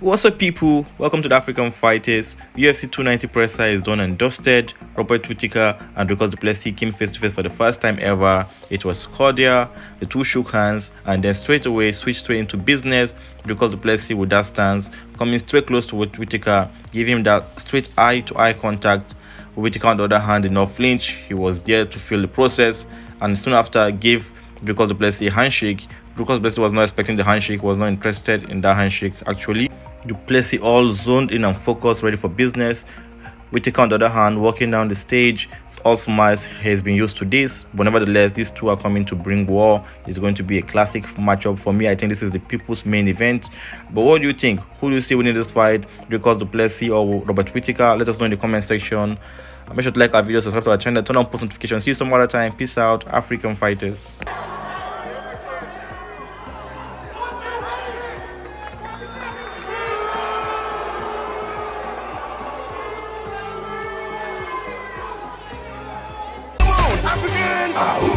What's up, people? Welcome to the African Fighters. UFC 290 presser is done and dusted. Robert Whittaker and Dricus Du Plessis came face to face for the first time ever. It was cordial. The two shook hands and then straight away switched straight into business. Dricus Du Plessis with that stance, coming straight close to Whittaker, giving him that straight eye to eye contact. Whittaker, on the other hand, did not flinch. He was there to feel the process and soon after gave Dricus Du Plessis a handshake. Dricus Du Plessis was not expecting the handshake, was not interested in that handshake actually. Du Plessis all zoned in and focused, ready for business. Whittaker, on the other hand, walking down the stage, all smiles. He's been used to this, but nevertheless, these two are coming to bring war. It's going to be a classic matchup for me. I think this is the people's main event. But what do you think? Who do you see winning this fight? Dricus Du Plessis or Robert Whittaker? Let us know in the comment section. Make sure to like our video, subscribe to our channel, turn on post notifications. See you some other time. Peace out, African fighters. Africans!